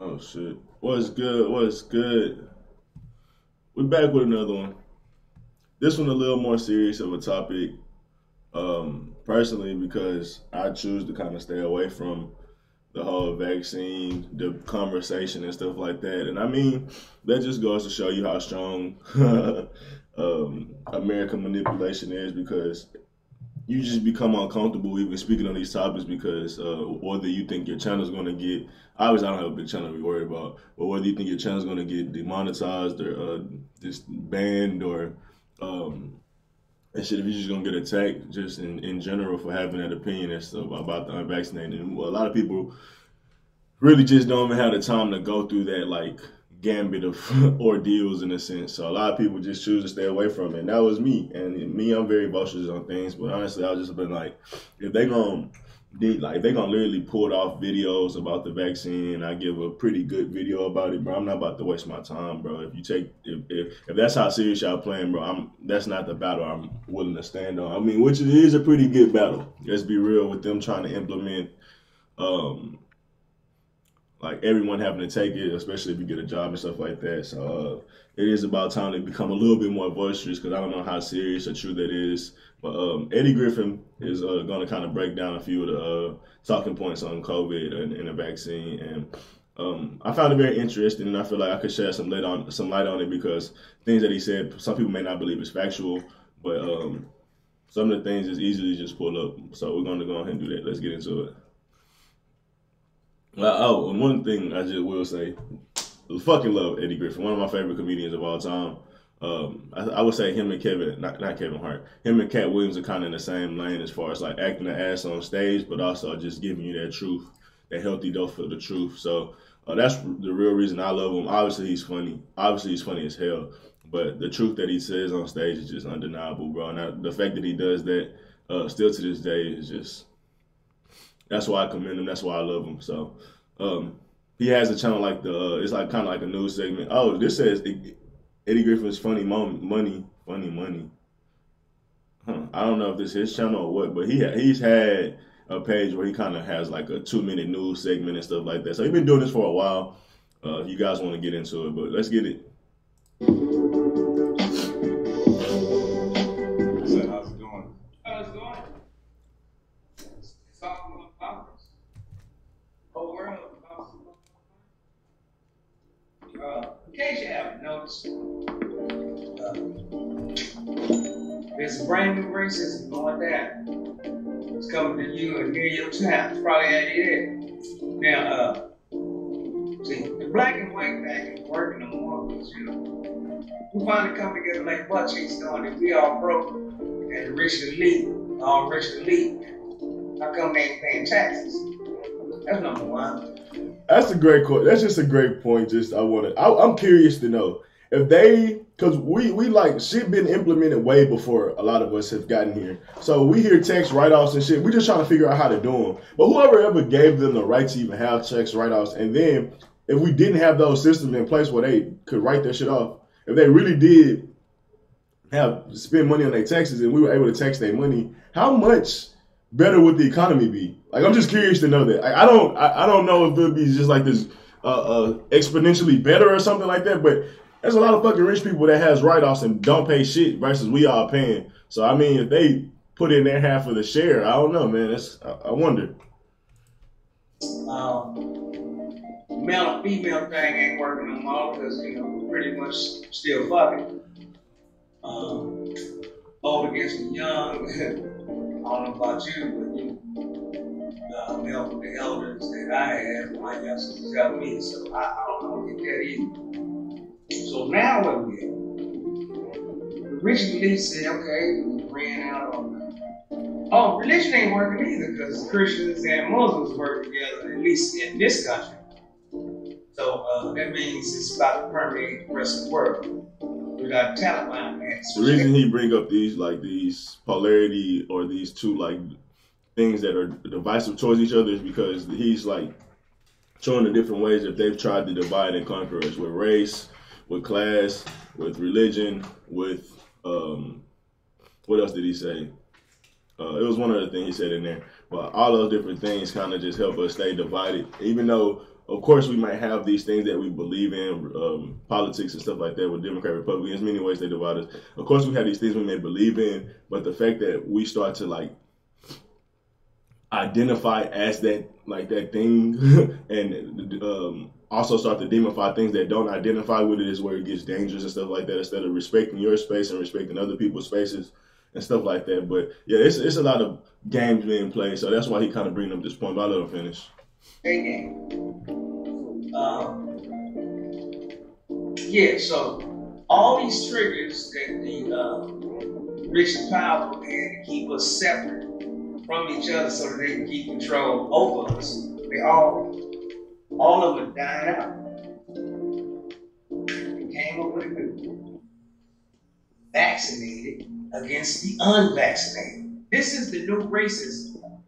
Oh shit. What's good? What's good? We're back with another one. This one a little more serious of a topic. Um, personally, because I choose to kind of stay away from the whole vaccine, the conversation and stuff like that. And I mean, that just goes to show you how strong um, American manipulation is because you just become uncomfortable even speaking on these topics because uh, whether you think your channel is going to get obviously I don't have a big channel to be worried about, but whether you think your channel is going to get demonetized or uh, just banned or um, and shit, if you're just gonna get attacked just in, in general for having that opinion and stuff about the unvaccinated, and a lot of people really just don't even have the time to go through that like gambit of ordeals in a sense. So a lot of people just choose to stay away from it. And that was me. And me, I'm very boisterous on things, but honestly, I've just been like, if they gonna like they gonna literally pull off videos about the vaccine, I give a pretty good video about it, bro. I'm not about to waste my time, bro. If you take if if, if that's how serious y'all playing, bro, I'm that's not the battle I'm willing to stand on. I mean, which is a pretty good battle. Let's be real with them trying to implement um like everyone having to take it, especially if you get a job and stuff like that. So uh, it is about time to become a little bit more boisterous because I don't know how serious or true that is. But um, Eddie Griffin is uh, going to kind of break down a few of the uh, talking points on COVID and, and the vaccine, and um, I found it very interesting, and I feel like I could share some light on some light on it because things that he said, some people may not believe is factual, but um, some of the things is easily just pull up. So we're going to go ahead and do that. Let's get into it. Uh, oh, and one thing I just will say, fucking love Eddie Griffin, one of my favorite comedians of all time. Um, I, I, would say him and Kevin, not, not Kevin Hart, him and Katt Williams are kind of in the same lane as far as like acting the ass on stage, but also just giving you that truth, that healthy dose of the truth. So uh, that's the real reason I love him. Obviously, he's funny. Obviously, he's funny as hell. But the truth that he says on stage is just undeniable, bro. And I, the fact that he does that uh, still to this day is just that's why I commend him. That's why I love him. So um, he has a channel like the uh, it's like kind of like a news segment. Oh, this says Eddie Griffin's funny mom, money, funny money. Huh. I don't know if this is his channel or what, but he he's had a page where he kind of has like a two minute news segment and stuff like that. So he's been doing this for a while. Uh, you guys want to get into it, but let's get it. You uh, there's a brand new racism going down. It's coming to you and near your town. It's probably at your Now, uh, see, the black and white back ain't working no more because, you know, we finally come together like butt cheeks doing it. We all broke and rich elite, all rich elite. How come they ain't paying taxes? That's number one. That's a great question. That's just a great point. Just I want to. I'm curious to know if they, because we we like shit been implemented way before a lot of us have gotten here. So we hear tax write offs and shit. We just trying to figure out how to do them. But whoever ever gave them the right to even have checks write offs, and then if we didn't have those systems in place where they could write that shit off, if they really did have spend money on their taxes and we were able to tax their money, how much better would the economy be? Like, I'm just curious to know that. I don't, I, I don't know if it'll be just like this uh, uh, exponentially better or something like that. But there's a lot of fucking rich people that has write offs and don't pay shit versus we all paying. So I mean, if they put in their half of the share, I don't know, man. That's I, I wonder. Um, male and female thing ain't working no more because you know we're pretty much still fucking. Um, old against the young. I don't know about you, but you, uh, the, the elders that I had, my youngsters tell me, so I, I don't know what that either. So now what we rich said, okay, we ran out on. Oh, religion ain't working either because Christians and Muslims work together, at least in this country. So uh, that means it's about to permeate the rest of the world we got Taliban The reason he bring up these like these polarity or these two like things that are divisive towards each other is because he's like showing the different ways that they've tried to divide and conquer us with race, with class, with religion, with um, what else did he say? Uh, it was one other thing he said in there, but all those different things kind of just help us stay divided. Even though of course, we might have these things that we believe in, um, politics and stuff like that with Democrat, Republicans. Many ways they divide us. Of course, we have these things we may believe in, but the fact that we start to like identify as that like that thing, and um, also start to demify things that don't identify with it is where it gets dangerous and stuff like that. Instead of respecting your space and respecting other people's spaces and stuff like that. But yeah, it's it's a lot of games being played, so that's why he kind of bring up this point. But I'll let him finish. Um, yeah, so all these triggers that the uh, rich and powerful had to keep us separate from each other so that they can keep control over us, they all, all of them died out. Came up with a new vaccinated against the unvaccinated. This is the new racism.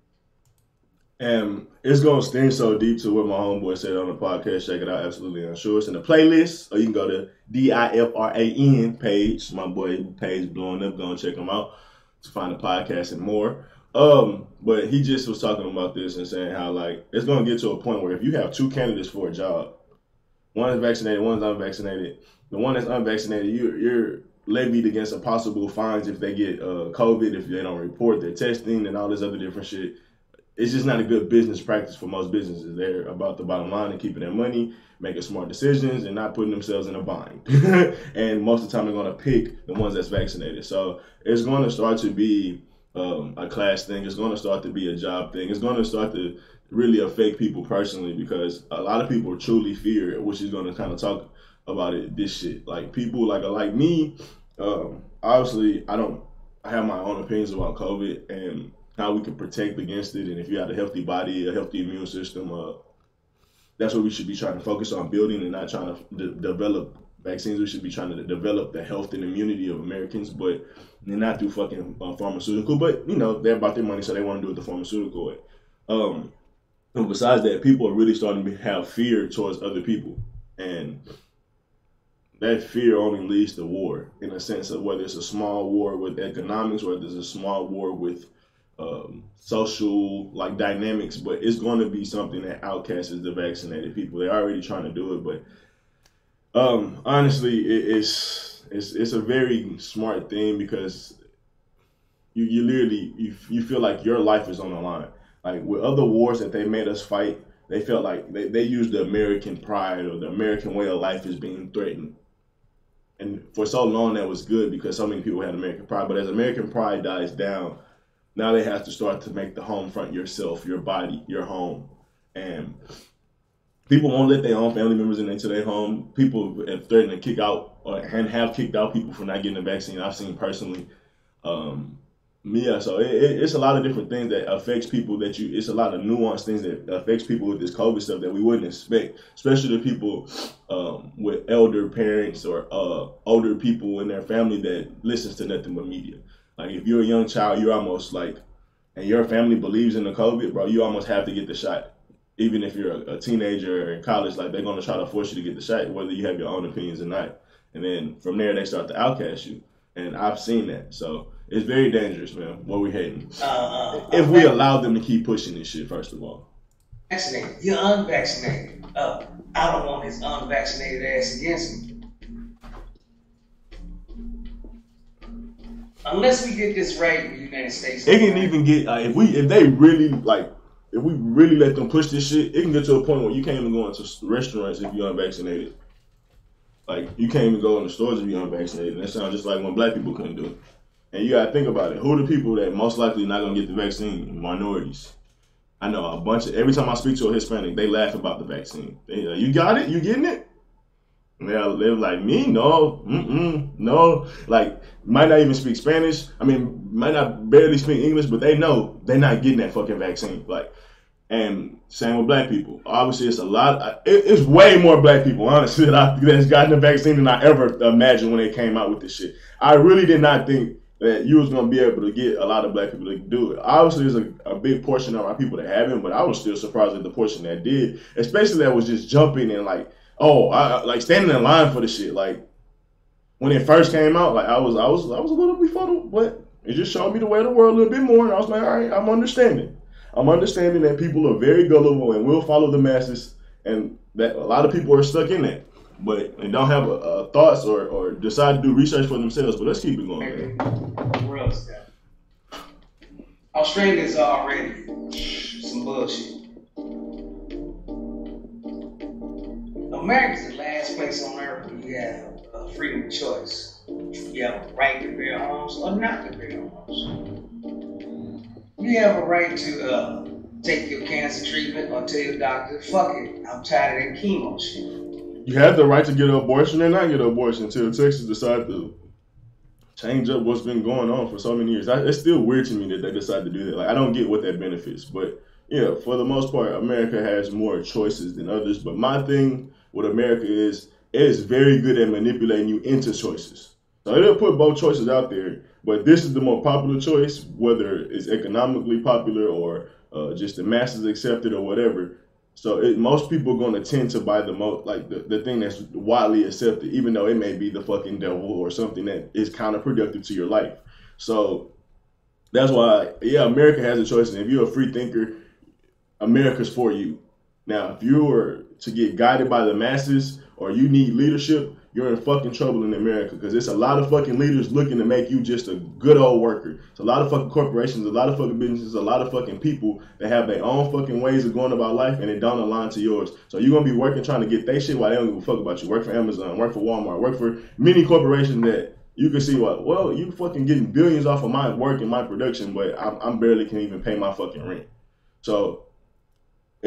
And it's gonna sting so deep to what my homeboy said on the podcast. Check it out, absolutely unsure. It's in the playlist, or you can go to D I F R A N page. My boy page blowing up. Go and check him out to find the podcast and more. Um, but he just was talking about this and saying how like it's gonna get to a point where if you have two candidates for a job, one is vaccinated, one is unvaccinated. The one that's unvaccinated, you're, you're levied against a possible fines if they get uh, COVID, if they don't report their testing and all this other different shit it's just not a good business practice for most businesses. They're about the bottom line and keeping their money, making smart decisions, and not putting themselves in a bind. and most of the time, they're going to pick the ones that's vaccinated. So it's going to start to be um, a class thing. It's going to start to be a job thing. It's going to start to really affect people personally because a lot of people truly fear, it, which is going to kind of talk about it. This shit, like people like like me. Um, obviously, I don't. I have my own opinions about COVID and how we can protect against it. And if you have a healthy body, a healthy immune system, uh, that's what we should be trying to focus on building and not trying to de- develop vaccines. We should be trying to develop the health and immunity of Americans, but not through fucking uh, pharmaceutical. But you know, they're about their money, so they want to do it the pharmaceutical way. Um, and besides that, people are really starting to have fear towards other people, and that fear only leads to war. In a sense of whether it's a small war with economics, whether it's a small war with um, social like dynamics, but it's going to be something that outcasts the vaccinated people. They're already trying to do it, but um, honestly, it, it's it's it's a very smart thing because you you literally you, you feel like your life is on the line. Like with other wars that they made us fight, they felt like they, they used the American pride or the American way of life is being threatened. And for so long that was good because so many people had American pride. But as American pride dies down, now they have to start to make the home front yourself, your body, your home. And people won't let their own family members in into their home. People have threatened to kick out or, and have kicked out people for not getting the vaccine. I've seen personally. Um, yeah, so it, it, it's a lot of different things that affects people that you. It's a lot of nuanced things that affects people with this COVID stuff that we wouldn't expect, especially the people um, with elder parents or uh, older people in their family that listens to nothing but media. Like if you're a young child, you're almost like, and your family believes in the COVID, bro, you almost have to get the shot. Even if you're a, a teenager or in college, like they're gonna try to force you to get the shot, whether you have your own opinions or not. And then from there, they start to outcast you. And I've seen that. So it's very dangerous, man, what we're heading. Uh, uh, if we allow them to keep pushing this shit, first of all. Vaccinated. You're unvaccinated. Uh, I don't want his unvaccinated ass against me. unless we get this right in the United States. It can even get uh, if we if they really like if we really let them push this shit, it can get to a point where you can't even go into restaurants if you're unvaccinated. Like you can't even go in the stores if you're unvaccinated. And That sounds just like when black people couldn't do it. And you gotta think about it. Who are the people that most likely not gonna get the vaccine? Minorities. I know a bunch of every time I speak to a Hispanic, they laugh about the vaccine. They like, you got it? You getting it? Yeah, were like me, no, mm-mm, no. Like might not even speak Spanish. I mean, might not barely speak English, but they know they're not getting that fucking vaccine. Like, and same with black people. Obviously, it's a lot. it's way more black people, honestly, that I, that's gotten the vaccine than I ever imagined when they came out with this shit. I really did not think that you was gonna be able to get a lot of black people to do it. Obviously, there's a, a big portion of our people that haven't, but I was still surprised at the portion that did, especially that was just jumping and like oh, I, like standing in line for the shit. Like when it first came out, like I was, I was, I was a little befuddled, but it just showed me the way of the world a little bit more, and I was like, all right, I'm understanding. I'm understanding that people are very gullible and will follow the masses and that a lot of people are stuck in that, but they don't have uh, thoughts or, or decide to do research for themselves. But let's keep it going. Man. Real already some bullshit. America's the last place on earth where you have uh, freedom of choice. You have a right to bear arms or not to bear arms. You have a right to uh, take your cancer treatment or tell your doctor, fuck it, I'm tired of that chemo shit. You have the right to get an abortion and not get an abortion until Texas decide to change up what's been going on for so many years. it's still weird to me that they decide to do that. Like I don't get what that benefits, but yeah, for the most part, America has more choices than others. But my thing with America is is very good at manipulating you into choices. So they'll put both choices out there, but this is the more popular choice, whether it's economically popular or uh, just the masses accepted or whatever. So it, most people are going to tend to buy the most, like the, the thing that's widely accepted, even though it may be the fucking devil or something that is counterproductive to your life. So that's why, yeah, America has a choice. And if you're a free thinker, America's for you. Now, if you were to get guided by the masses or you need leadership, you're in fucking trouble in America because it's a lot of fucking leaders looking to make you just a good old worker. It's a lot of fucking corporations, a lot of fucking businesses, a lot of fucking people that have their own fucking ways of going about life and they don't align to yours. So you're gonna be working trying to get their shit while they don't give a fuck about you. Work for Amazon, work for Walmart, work for many corporations that you can see what well you fucking getting billions off of my work and my production, but I'm, I'm barely can even pay my fucking rent. So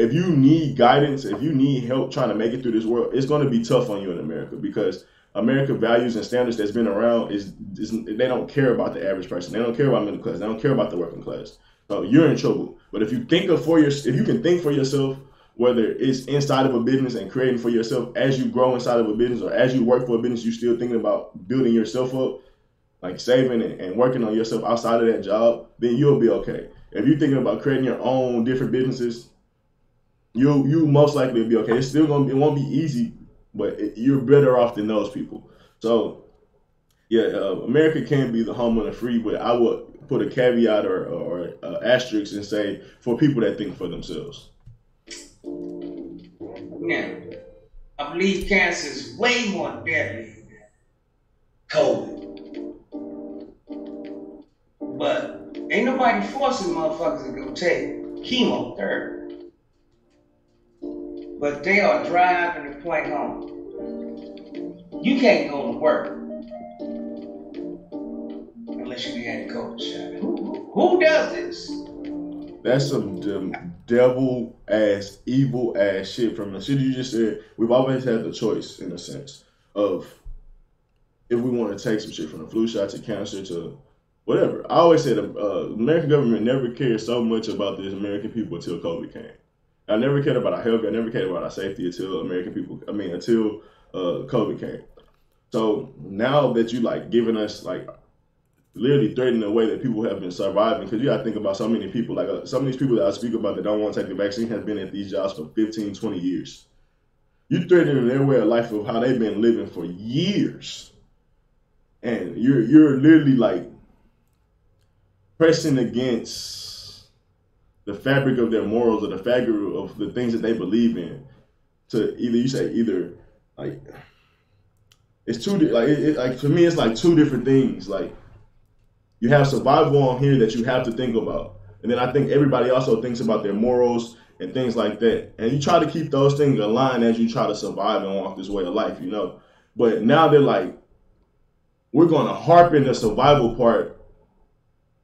if you need guidance, if you need help trying to make it through this world, it's going to be tough on you in America because America values and standards that's been around is, is, they don't care about the average person. They don't care about middle class. They don't care about the working class. So you're in trouble. But if you think of for your, if you can think for yourself, whether it's inside of a business and creating for yourself as you grow inside of a business or as you work for a business, you're still thinking about building yourself up, like saving and, and working on yourself outside of that job, then you'll be okay. If you're thinking about creating your own different businesses, you you most likely be okay. It's still gonna be, it won't be easy, but it, you're better off than those people. So yeah, uh, America can be the home of the free, but I would put a caveat or, or uh, asterisk and say for people that think for themselves. Now, I believe cancer is way more deadly than COVID. But ain't nobody forcing motherfuckers to go take chemotherapy but they are driving the point home. You can't go to work unless you get a COVID shot. Who, who does this? That's some devil ass, evil ass shit from the shit you just said. We've always had the choice, in a sense, of if we want to take some shit from the flu shot to cancer to whatever. I always said the uh, American government never cared so much about the American people until COVID came. I never cared about our health. I never cared about our safety until American people. I mean, until uh, COVID came. So now that you like giving us like literally threatening the way that people have been surviving, because you got to think about so many people. Like uh, some of these people that I speak about that don't want to take the vaccine have been at these jobs for 15, 20 years. You threatening their way of life of how they've been living for years, and you're you're literally like pressing against the fabric of their morals or the fabric of the things that they believe in to either you say either like it's two like it, like for me it's like two different things. Like you have survival on here that you have to think about. And then i think everybody also thinks about their morals and things like that. And you try to keep those things aligned as you try to survive and walk this way of life you know? But now they're like we're going to harp in the survival part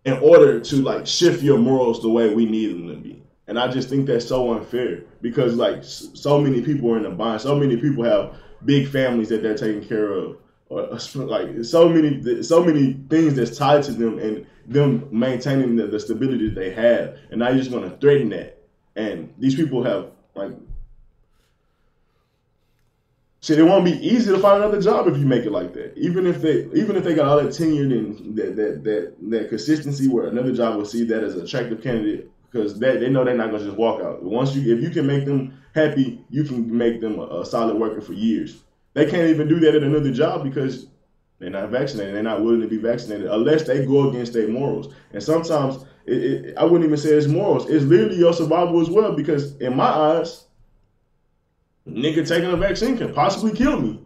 in order to like shift your morals the way we need them to be. And I just think that's so unfair because like so many people are in a bind. So many people have big families that they're taking care of. Or, uh, like so many so many things that's tied to them and them maintaining the, the stability that they have. And now you're just gonna threaten that. And these people have like Shit, it won't be easy to find another job if you make it like that. Even if they, even if they got all that tenure and that that that, that consistency, where another job will see that as an attractive candidate because they, they know they're not gonna just walk out. Once you, if you can make them happy, you can make them a, a solid worker for years. They can't even do that at another job because they're not vaccinated. They're not willing to be vaccinated unless they go against their morals. And sometimes it, it, I wouldn't even say it's morals. It's literally your survival as well because in my eyes nigga taking a vaccine can possibly kill me.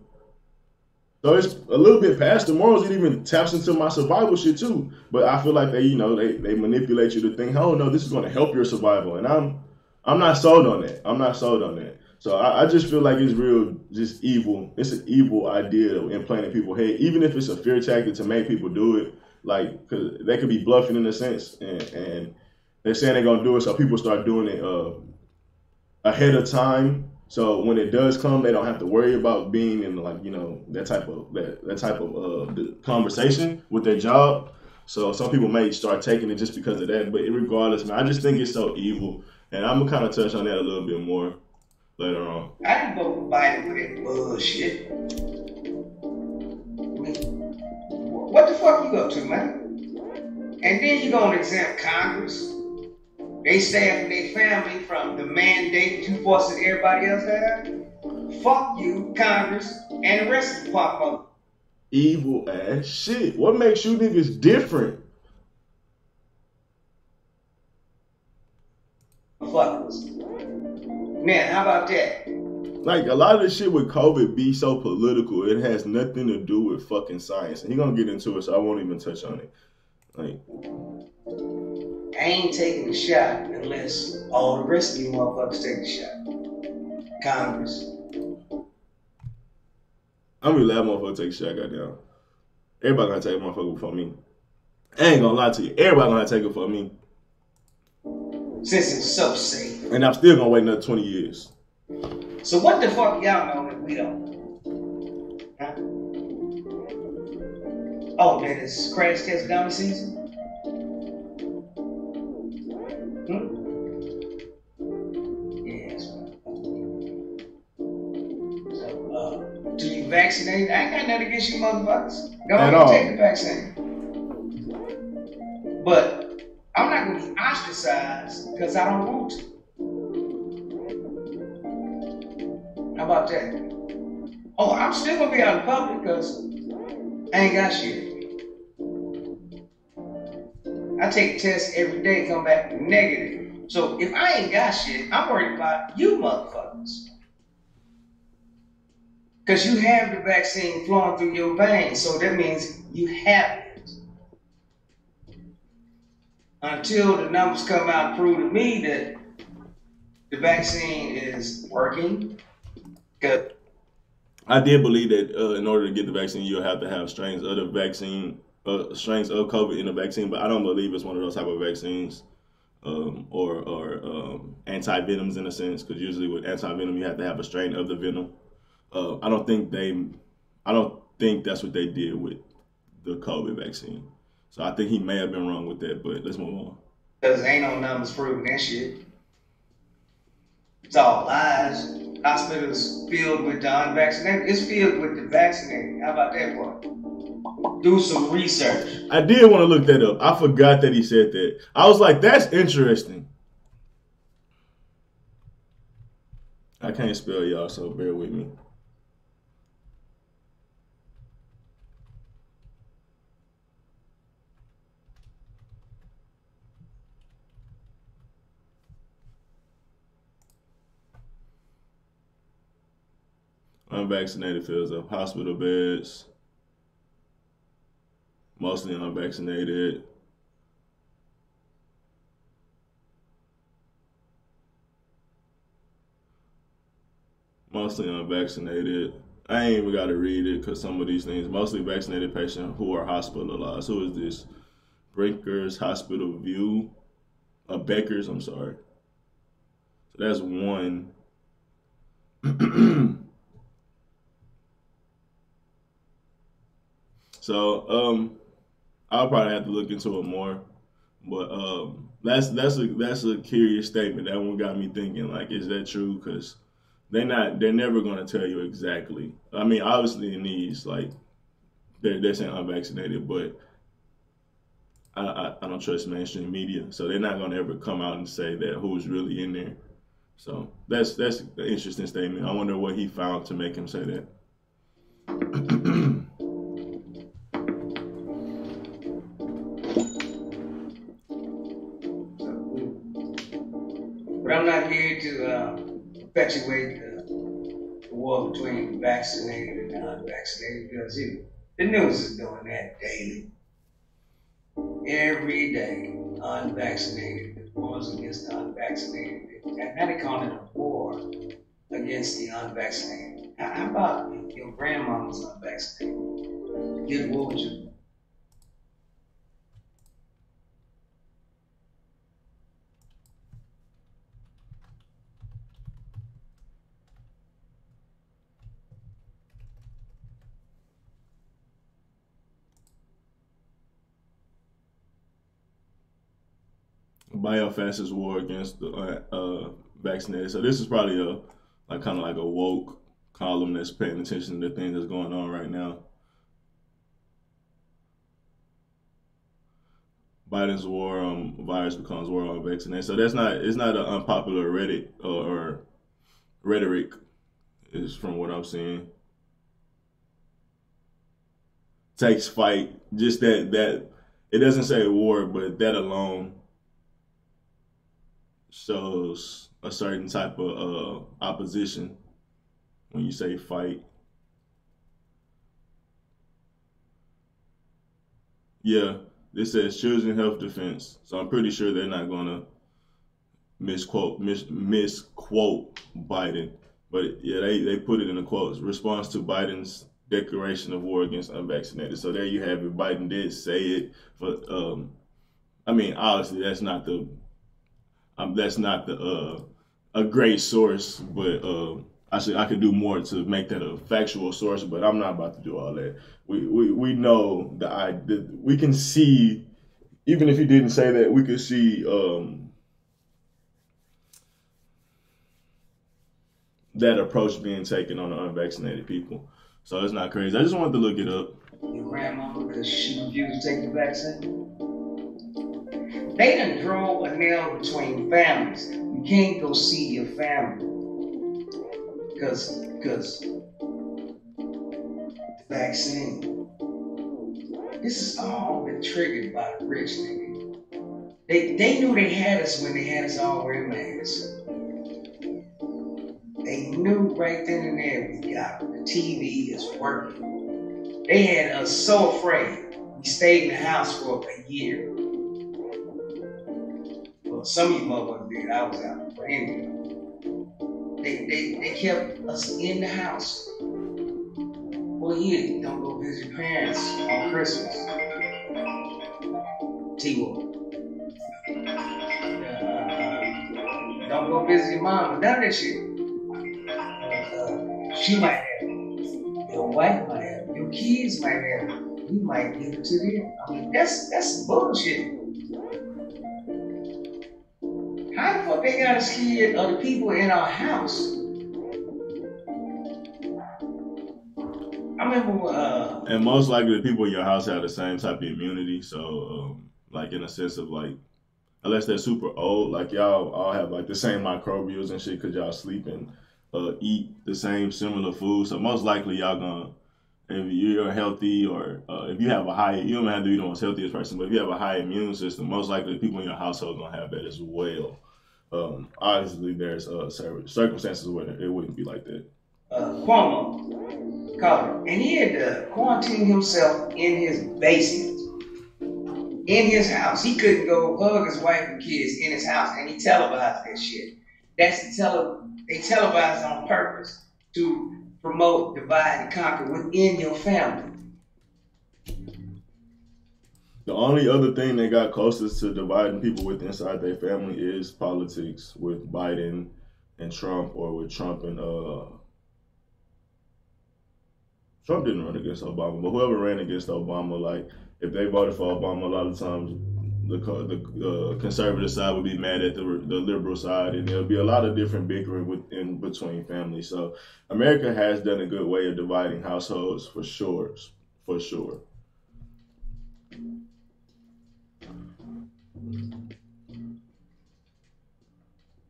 So it's a little bit past the morals. It even taps into my survival shit too. But I feel like they, you know, they, they manipulate you to think, oh no, this is going to help your survival, and I'm I'm not sold on that. I'm not sold on that. So I, I, just feel like it's real, just evil. It's an evil idea to implanting people head, even if it's a fear tactic to make people do it. Like, cause they could be bluffing in a sense, and, and they're saying they're gonna do it, so people start doing it uh, ahead of time. So when it does come, they don't have to worry about being in like you know that type of that, that type of uh, conversation with their job. So some people may start taking it just because of that. But regardless, man, I just think it's so evil, and I'm gonna kind of touch on that a little bit more later on. I can vote for for that bullshit. What the fuck you up to, man? And then you gonna exempt Congress. They staff and their family from the mandate you forcing everybody else out. Fuck you, Congress, and the rest of the pop Evil ass shit. What makes you niggas different? Fuck us. Man, how about that? Like a lot of the shit with COVID be so political, it has nothing to do with fucking science. And he gonna get into it, so I won't even touch on it. Like I ain't taking a shot unless all the rest of you motherfuckers take a shot. Congress. I'm gonna let motherfucker take a shot, goddamn. Everybody gonna take a motherfucker before me. I ain't gonna lie to you. Everybody gonna take it for me. Since it's so safe. And I'm still gonna wait another 20 years. So what the fuck y'all know that we don't? Huh? Oh, man, is crash test dummy season? Do you vaccinate? I ain't got nothing against you motherfuckers. Go ahead and take the vaccine. But I'm not gonna be ostracized because I don't want to. How about that? Oh, I'm still gonna be out in public because I ain't got shit. I take tests every day, come back negative. So if I ain't got shit, I'm worried about you motherfuckers. Because you have the vaccine flowing through your veins, so that means you have it. Until the numbers come out and prove to me that the vaccine is working, Good. I did believe that uh, in order to get the vaccine, you'll have to have strains of the vaccine, uh, strains of COVID in the vaccine. But I don't believe it's one of those type of vaccines um, or or um, anti venoms in a sense, because usually with anti venom you have to have a strain of the venom. Uh, I don't think they, I don't think that's what they did with the COVID vaccine. So I think he may have been wrong with that. But let's move on. Because ain't no numbers proving that shit. It's all lies hospitals filled with the unvaccinated. It's filled with the vaccinated. How about that one? Do some research. I did want to look that up. I forgot that he said that. I was like, that's interesting. I can't spell y'all, so bear with me. Unvaccinated fills up hospital beds, mostly unvaccinated. Mostly unvaccinated. I ain't even got to read it because some of these things, mostly vaccinated patients who are hospitalized. Who is this? Brinkers Hospital View, uh, Becker's, I'm sorry. So that's one. So um, I'll probably have to look into it more. But um, that's that's a that's a curious statement. That one got me thinking. Like, is that true? Because they're not. They're never going to tell you exactly. I mean, obviously in these, like, they're they're saying unvaccinated, but I, I, I don't trust mainstream media, so they're not going to ever come out and say that who's really in there. So that's that's an interesting statement. I wonder what he found to make him say that. Perpetuate the war between vaccinated and unvaccinated because the news is doing that daily. Every day, unvaccinated, wars against the unvaccinated. And now they call it a war against the unvaccinated. How about your grandmama's unvaccinated? Get war with Biofascist war against the uh, uh, vaccinated. So this is probably a like kind of like a woke column that's paying attention to the things that's going on right now. Biden's war on virus becomes war on vaccinated. So that's not it's not an unpopular rhetoric or, or rhetoric, is from what I'm seeing. Takes fight. Just that that it doesn't say war, but that alone shows a certain type of uh, opposition when you say fight. Yeah, this says children health defense, so I'm pretty sure they're not gonna misquote mis- misquote Biden. But yeah, they, they put it in the quotes. Response to Biden's declaration of war against unvaccinated. So there you have it. Biden did say it, but um, I mean, obviously that's not the um, that's not the uh, a great source, but uh, actually I could do more to make that a factual source. But I'm not about to do all that. We we, we know that I the, we can see, even if he didn't say that, we could see um, that approach being taken on the unvaccinated people. So it's not crazy. I just wanted to look it up. Your grandma because she refused to take the vaccine. They done drove a nail between families. You can't go see your family because because the vaccine. This is all been triggered by the rich nigga. They they knew they had us when they had us all wearing masks. They knew right then and there we got the TV is working. They had us so afraid. We stayed in the house for a year. Well, some of you motherfuckers did. I was out. But anyway, they, they, they kept us in the house Well, a year. Don't go visit your parents on Christmas. T-War. Uh, don't go visit your mom. None of that shit. Uh, she might have. Your wife might have. Your kids might have. You might give it to them. I mean, that's that's bullshit. They got us scared of the people in our house? I remember. Uh, and most likely, the people in your house have the same type of immunity. So, um, like in a sense of like, unless they're super old, like y'all all have like the same microbials and shit, cause y'all sleep and uh, eat the same similar food. So most likely, y'all gonna if you're healthy or uh, if you have a high, you don't have to be the most healthiest person, but if you have a high immune system, most likely the people in your household gonna have that as well. Um, obviously, there's uh, circumstances where it wouldn't be like that. Uh, Cuomo, Colin, and he had to quarantine himself in his basement, in his house. He couldn't go hug his wife and kids in his house, and he televised that shit. That's the tele. They televised on purpose to promote divide and conquer within your family. The only other thing that got closest to dividing people with inside their family is politics with Biden and Trump, or with Trump and uh. Trump didn't run against Obama, but whoever ran against Obama, like if they voted for Obama, a lot of times the the uh, conservative side would be mad at the the liberal side, and there'll be a lot of different bickering within between families. So America has done a good way of dividing households for sure, for sure.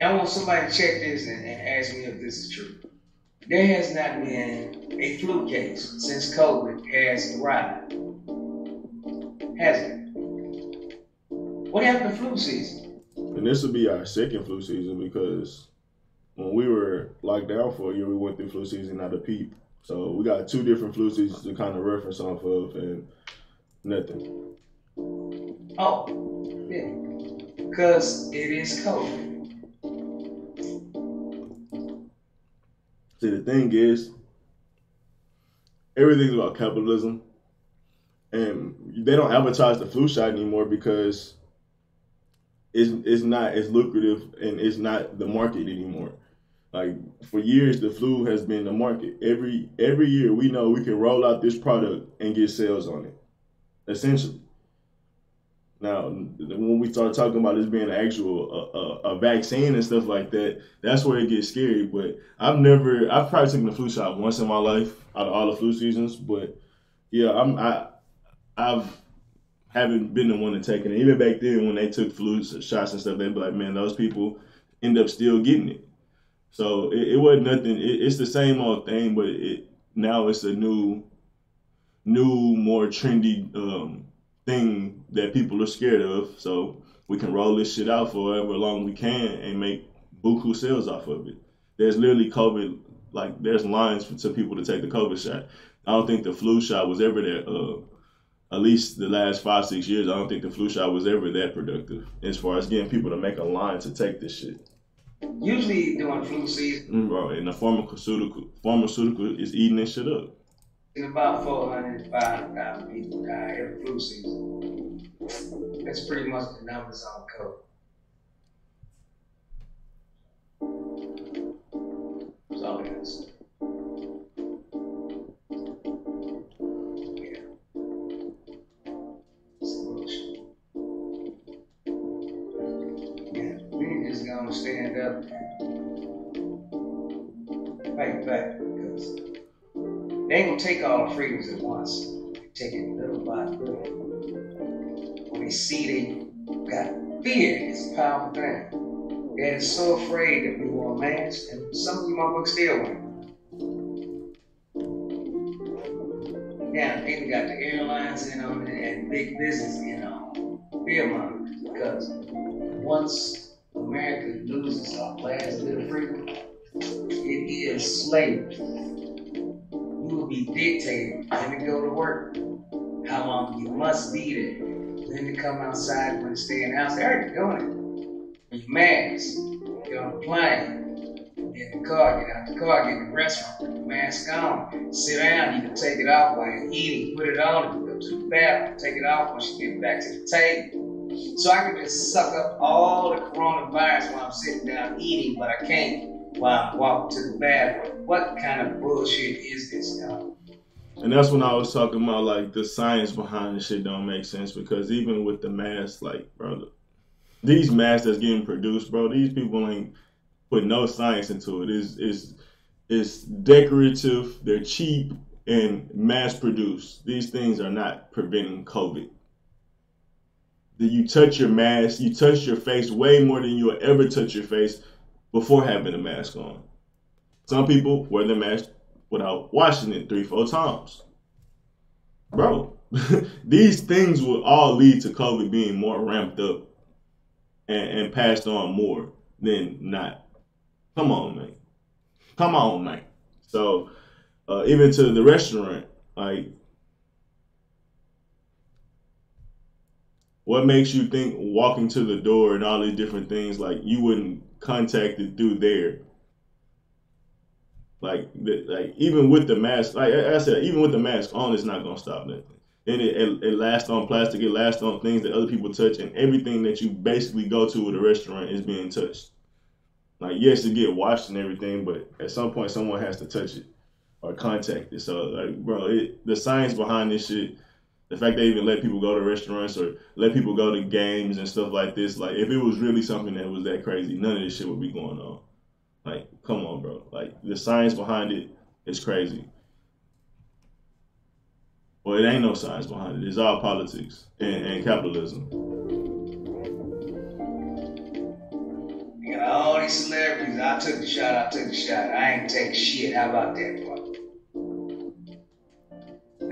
I want somebody to check this and, and ask me if this is true. There has not been a flu case since COVID has arrived. Has it? What happened to flu season? And this will be our second flu season because when we were locked down for a year, we went through flu season at a peep. So we got two different flu seasons to kind of reference off of, and nothing. Oh, yeah. Because it is COVID. See, the thing is, everything's about capitalism, and they don't advertise the flu shot anymore because it's it's not as lucrative and it's not the market anymore. Like for years, the flu has been the market. Every every year, we know we can roll out this product and get sales on it. Essentially. Now, when we start talking about this being an actual a vaccine and stuff like that, that's where it gets scary. But I've never, I've probably taken the flu shot once in my life out of all the flu seasons. But yeah, I'm I, I've haven't been the one to take it. Even back then, when they took flu shots and stuff, they'd be like, man, those people end up still getting it. So it, it wasn't nothing. It, it's the same old thing, but it now it's a new, new, more trendy um, thing that people are scared of. So we can roll this shit out for however long we can and make buku sales off of it. There's literally COVID, like there's lines for to people to take the COVID shot. I don't think the flu shot was ever that. Uh, at least the last five six years, I don't think the flu shot was ever that productive as far as getting people to make a line to take this shit. Usually during flu season, mm, bro, and the pharmaceutical pharmaceutical is eating this shit up. In about 400 to 500,000 people die every flu season. That's pretty much the numbers on COVID. That's all I got gonna stand up fight back because they ain't gonna take all the freedoms at once. They take it little by little. When they see they got fear, it's a powerful thing. They're so afraid that we wore masks, and some of you motherfuckers still wearing Now, they got the airlines in on it and big business in on fear mongers because once America loses our last of freedom, it is slavery. Be dictated. When to go to work, how long? You must be there, when to come outside, when to stay in the house. They already doing it. With masks, get on the plane, get in the car, get out the car, get in the restaurant, mask on, sit down, you can take it off while you're eating, put it on, go to the bathroom, take it off once you get back to the table. So I can just suck up all the coronavirus while I'm sitting down eating, but I can't while I'm walking to the bathroom. What kind of bullshit is this, y'all? And that's when I was talking about like the science behind the shit don't make sense because even with the masks, like bro, these masks that's getting produced, bro, these people ain't put no science into it. It's it's it's decorative, they're cheap and mass produced. These things are not preventing COVID you touch your mask, you touch your face way more than you'll ever touch your face before having a mask on. Some people wear the mask without washing it three, four times. Bro, these things will all lead to COVID being more ramped up and, and passed on more than not. Come on, man. Come on, man. So, uh, even to the restaurant, like what makes you think walking to the door and all these different things like you wouldn't contact it through there? Like, like even with the mask, like I said, even with the mask on, it's not gonna stop nothing. And it, it, it lasts on plastic, it lasts on things that other people touch, and everything that you basically go to with a restaurant is being touched. Like, yes, to get washed and everything, but at some point, someone has to touch it or contact it. So, like, bro, it, the science behind this shit the fact they even let people go to restaurants or let people go to games and stuff like this, like if it was really something that was that crazy, none of this shit would be going on. Like, come on, bro. Like the science behind it is crazy. Well, it ain't no science behind it. It's all politics and, and capitalism. You got all these celebrities. I took the shot. I took the shot. I ain't take shit. How about that part?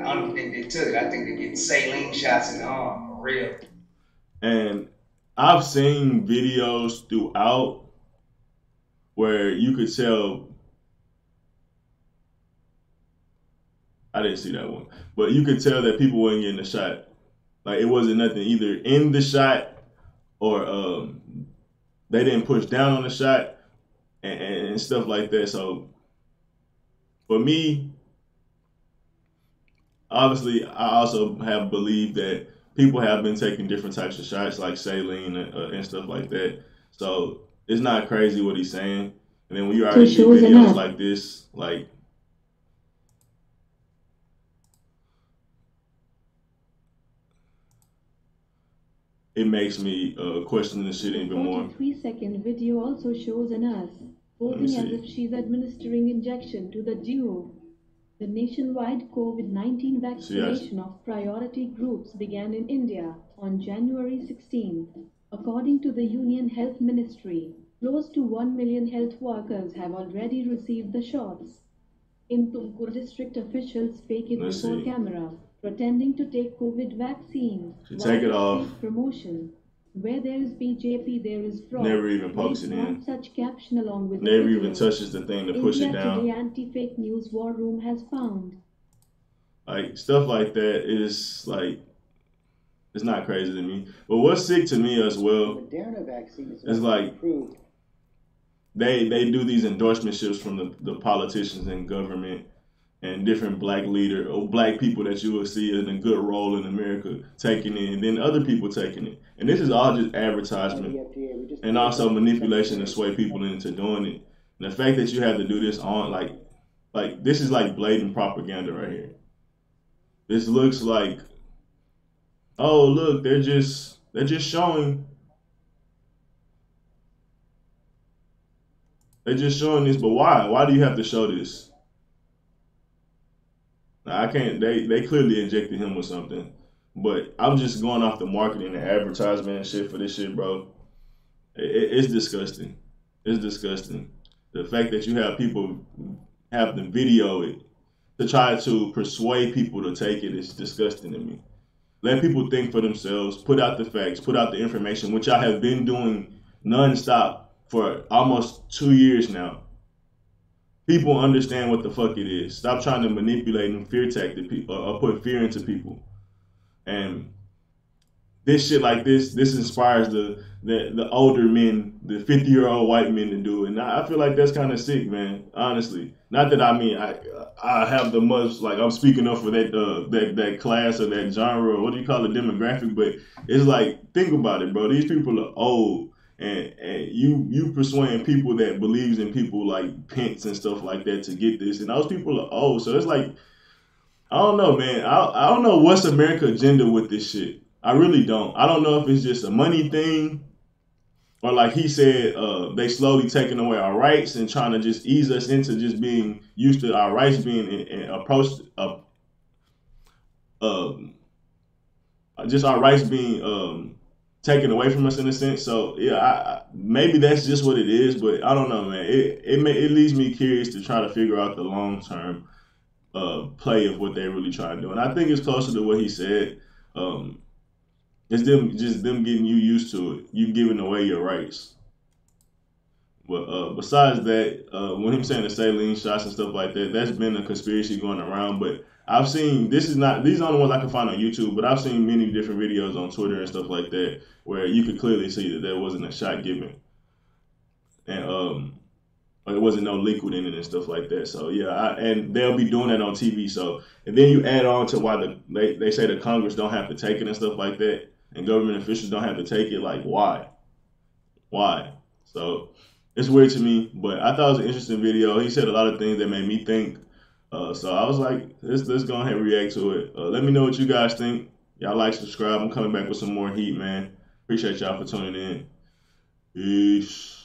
I think they took it. I think they get saline shots in the arm for real. And I've seen videos throughout where you could tell. I didn't see that one, but you could tell that people weren't getting the shot. Like it wasn't nothing either in the shot or um, they didn't push down on the shot and, and stuff like that. So for me, obviously, I also have believed that people have been taking different types of shots, like saline and, uh, and stuff like that. So it's not crazy what he's saying. And then when you already see videos like this, like it makes me uh, question the shit even more. Three second video also shows a nurse posing as if she's administering injection to the duo. The nationwide COVID-19 vaccination of priority groups began in India on January 16. According to the Union Health Ministry, close to 1 million health workers have already received the shots. In Tumkur district officials fake it Let's before see. camera pretending to take COVID vaccines. take it off. Promotion. Where there is BJP, there is fraud. Never even pokes it in. Such caption along with never even touches the thing to India push it down. The anti-fake news war room has found. Like stuff like that is like it's not crazy to me. But what's sick to me as well Moderna vaccine is, is like approved. they they do these endorsementships from the, the politicians and government and different black leader or black people that you will see in a good role in America taking it, and then other people taking it. And this is all just advertisement and also manipulation to sway people into doing it. And the fact that you have to do this on like like this is like blatant propaganda right here. This looks like oh look, they're just they're just showing they're just showing this, but why? Why do you have to show this? I can't. They they clearly injected him with something, but I'm just going off the marketing and advertisement and shit for this shit, bro. It, it's disgusting. It's disgusting. The fact that you have people have to video it to try to persuade people to take it is disgusting to me. Let people think for themselves. Put out the facts. Put out the information, which I have been doing nonstop for almost two years now people understand what the fuck it is. Stop trying to manipulate and fear tactic people or put fear into people. And this shit like this, this inspires the the, the older men, the fifty year old white men to do it. And I, feel like that's kind of sick, man. Honestly, not that I mean I I have the most like I'm speaking up for that uh, that that class or that genre or what do you call it demographic, but it's like think about it, bro. These people are old and and you you persuading people that believes in people like Pence and stuff like that to get this, and those people are old. So it's like I don't know, man. I I don't know what's America agenda with this shit. I really don't. I don't know if it's just a money thing, or like he said, uh, they slowly taking away our rights and trying to just ease us into just being used to our rights being approached. Uh, um, just our rights being um, taken away from us in a sense. So yeah, I, maybe that's just what it is, but I don't know, man. It it may, it leaves me curious to try to figure out the long term uh, play of what they really try to do, and I think it's closer to what he said. Um, it's them just them getting you used to it, you giving away your rights. But uh, besides that, uh, when him saying the saline shots and stuff like that, that's been a conspiracy going around. But I've seen this is not these are the ones I can find on YouTube, but I've seen many different videos on Twitter and stuff like that where you could clearly see that there wasn't a shot given, and um, there wasn't no liquid in it and stuff like that. So yeah, I, and they'll be doing that on TV. So and then you add on to why the they they say the Congress don't have to take it and stuff like that, and government officials don't have to take it. Like why, why? So it's weird to me, but I thought it was an interesting video. He said a lot of things that made me think uh, so I was like, let's let's go ahead and react to it. Uh, let me know what you guys think. Y'all like, subscribe. I'm coming back with some more heat, man. Appreciate y'all for tuning in. Peace.